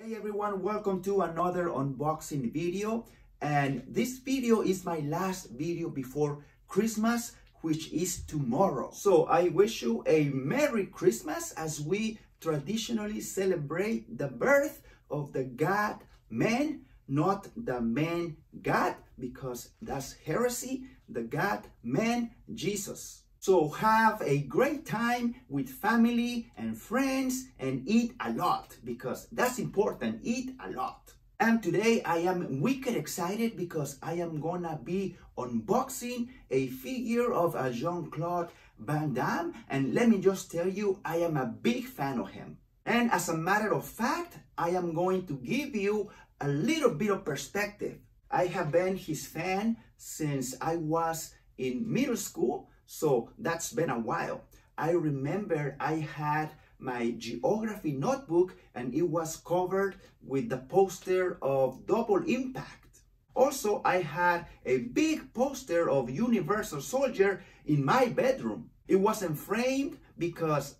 Hey everyone, welcome to another unboxing video. And this video is my last video before Christmas, which is tomorrow. So I wish you a Merry Christmas as we traditionally celebrate the birth of the God man, not the man God, because that's heresy, the God man Jesus. So have a great time with family and friends and eat a lot because that's important. Eat a lot. And today I am wicked excited because I am gonna be unboxing a figure of a Jean-Claude Van Damme. And let me just tell you, I am a big fan of him. And as a matter of fact, I am going to give you a little bit of perspective. I have been his fan since I was in middle school so that's been a while. I remember I had my geography notebook and it was covered with the poster of Double Impact. Also, I had a big poster of Universal Soldier in my bedroom. It wasn't framed because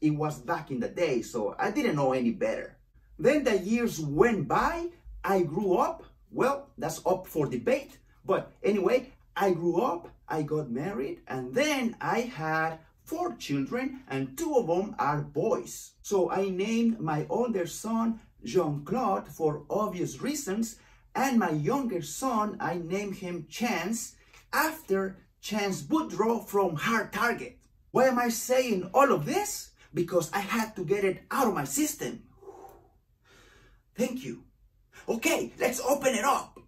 it was back in the day, so I didn't know any better. Then the years went by, I grew up. Well, that's up for debate. But anyway, I grew up, I got married, and then I had four children, and two of them are boys. So I named my older son Jean-Claude for obvious reasons, and my younger son, I named him Chance after Chance Boudreaux from Hard Target. Why am I saying all of this? Because I had to get it out of my system. Thank you. Okay, let's open it up.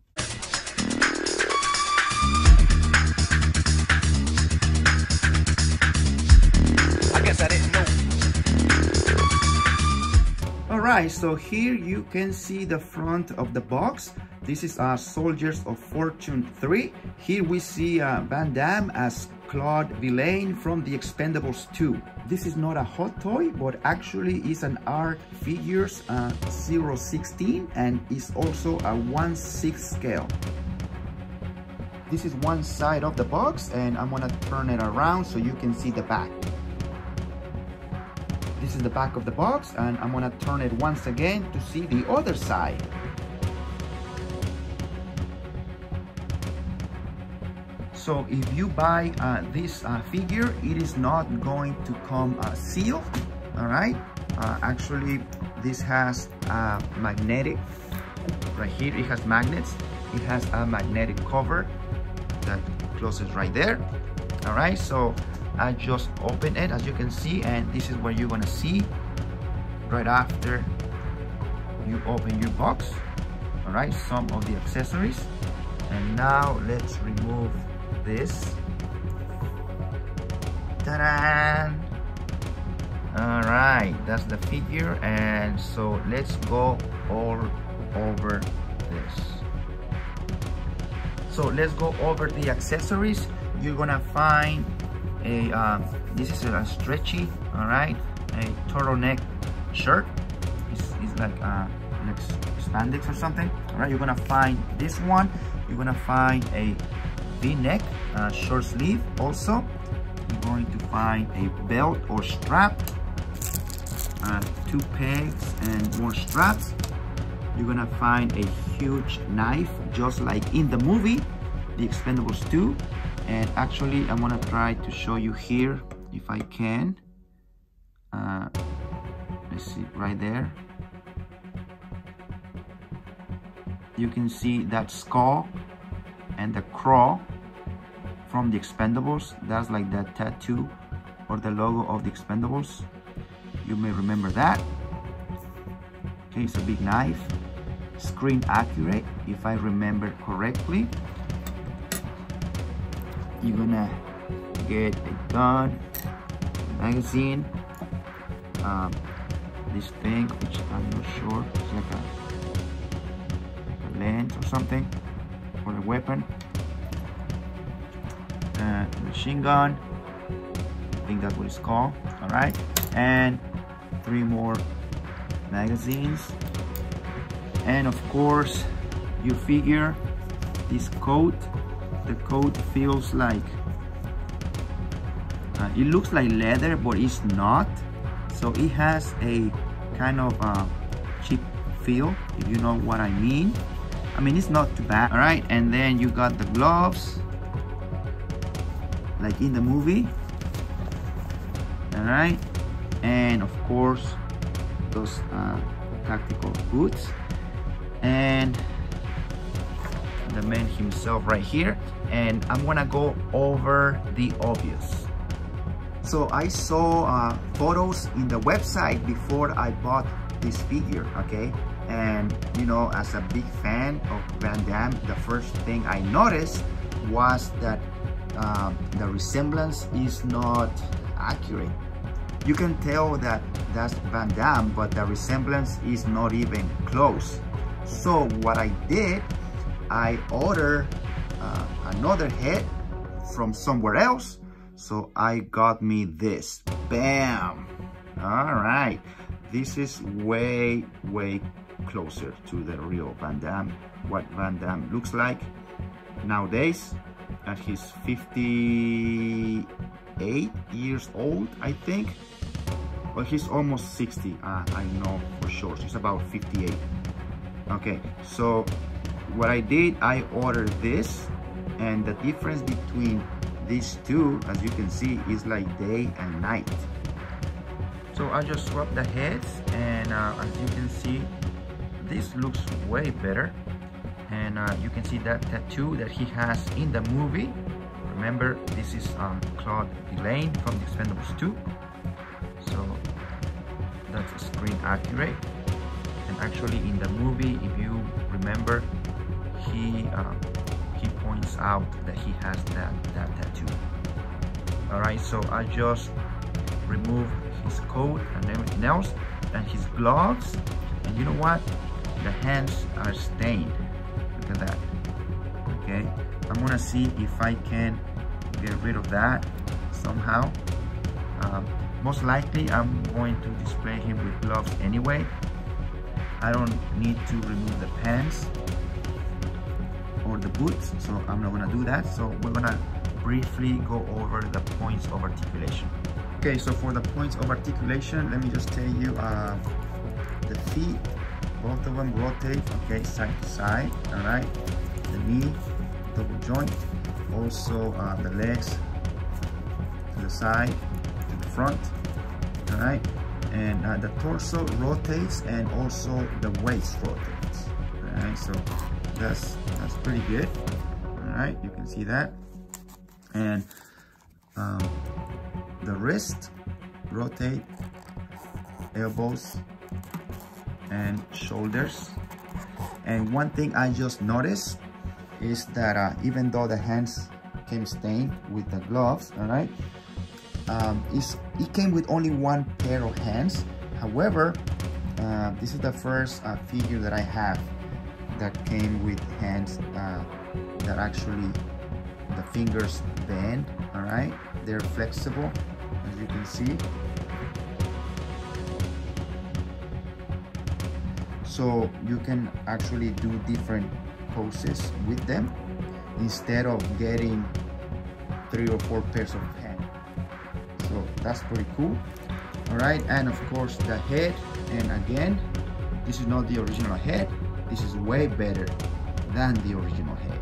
Alright, so here you can see the front of the box. This is uh, Soldiers of Fortune 3. Here we see uh, Van Damme as Claude Vilain from the Expendables 2. This is not a hot toy, but actually is an art figures uh, 016 and is also a 1-6 scale. This is one side of the box and I'm gonna turn it around so you can see the back. This is the back of the box and I'm gonna turn it once again to see the other side. So if you buy uh, this uh, figure, it is not going to come uh, sealed, all right? Uh, actually, this has a magnetic, right here, it has magnets. It has a magnetic cover that closes right there, all right? So I just open it as you can see and this is what you're gonna see right after you open your box. All right some of the accessories. And now let's remove this. Ta-da! all right that's the figure. And so let's go all over this. So let's go over the accessories. You're gonna find a uh, this is a stretchy all right a turtleneck shirt. It's, it's like uh like spandex or something. All right you're gonna find this one. You're gonna find a v-neck uh, short sleeve also. You're going to find a belt or strap uh, two pegs and more straps. You're gonna find a huge knife just like in the movie the expendables 2 and actually I'm gonna try to show you here if I can. Uh, let's see right there. You can see that skull and the claw from the expendables. That's like the tattoo or the logo of the expendables. You may remember that. Okay it's a big knife. Screen accurate if I remember correctly you're gonna get a gun, magazine, um, this thing, which I'm not sure, it's like a, like a lens or something for the weapon, uh, machine gun, I think that's what it's called, all right, and three more magazines, and of course, you figure this coat the coat feels like uh, it looks like leather but it's not so it has a kind of uh, cheap feel, if you know what I mean. I mean, it's not too bad, all right? And then you got the gloves, like in the movie, all right? And of course, those uh, tactical boots. And the man himself right here. And I'm gonna go over the obvious. So I saw uh, photos in the website before I bought this figure, okay? And you know, as a big fan of Van Damme, the first thing I noticed was that uh, the resemblance is not accurate. You can tell that that's Van Damme, but the resemblance is not even close. So what I did, I ordered uh, another head from somewhere else so I got me this. Bam! All right. This is way, way closer to the real Van Damme. What Van Damme looks like nowadays at his 58 years old, I think. Well, he's almost 60. Uh, I know for sure. He's about 58. Okay, so what I did, I ordered this and the difference between these two as you can see is like day and night. So I just swapped the heads and uh, as you can see this looks way better. And uh, you can see that tattoo that he has in the movie. Remember this is um, Claude Delane from the Expendables 2 so that's screen accurate. And actually in the movie if you remember he uh, he points out that he has that, that tattoo. Alright, so I just remove his coat and everything else and his gloves and you know what? The hands are stained. Look at that. Okay, I'm gonna see if I can get rid of that somehow. Um, most likely I'm going to display him with gloves anyway. I don't need to remove the pants the boots so I'm not gonna do that. So we're gonna briefly go over the points of articulation. Okay so for the points of articulation let me just tell you uh, the feet both of them rotate okay side to side all right? The knee double joint also uh, the legs to the side to the front all right? And uh, the torso rotates and also the waist rotates all right? So that's that's pretty good. All right you can see that. And um, the wrist rotate elbows and shoulders. And one thing I just noticed is that uh, even though the hands came stained with the gloves all right um, it came with only one pair of hands. However uh, this is the first uh, figure that I have that came with hands uh, that actually the fingers bend all right? They're flexible as you can see. So you can actually do different poses with them instead of getting three or four pairs of hands. So that's pretty cool. All right and of course the head and again this is not the original head this is way better than the original head.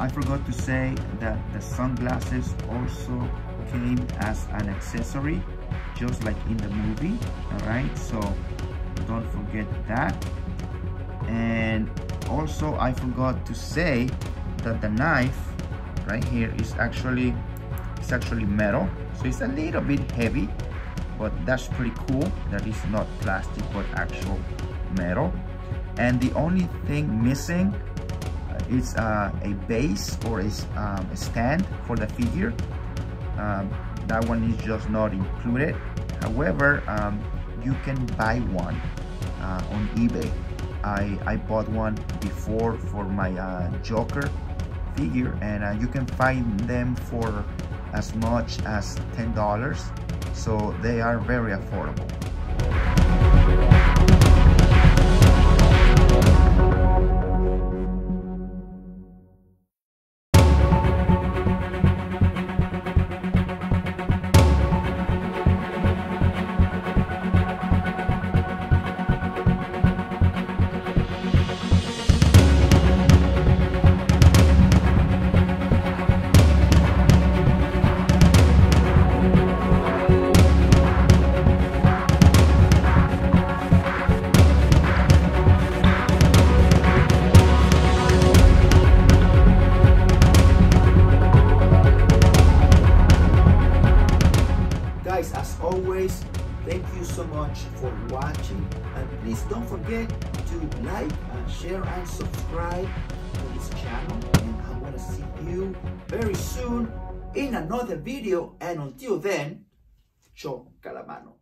I forgot to say that the sunglasses also came as an accessory just like in the movie alright? So don't forget that. And also I forgot to say that the knife right here is actually it's actually metal. So it's a little bit heavy but that's pretty cool that it's not plastic but actual metal. And the only thing missing uh, is uh, a base or a, um, a, stand for the figure. Um, that one is just not included. However um, you can buy one uh, on eBay. I, I bought one before for my uh, Joker figure and uh, you can find them for as much as $10 so they are very affordable Always, thank you so much for watching. And please don't forget to like and share and subscribe to this channel. And I'm gonna see you very soon in another video. And until then, choca la mano.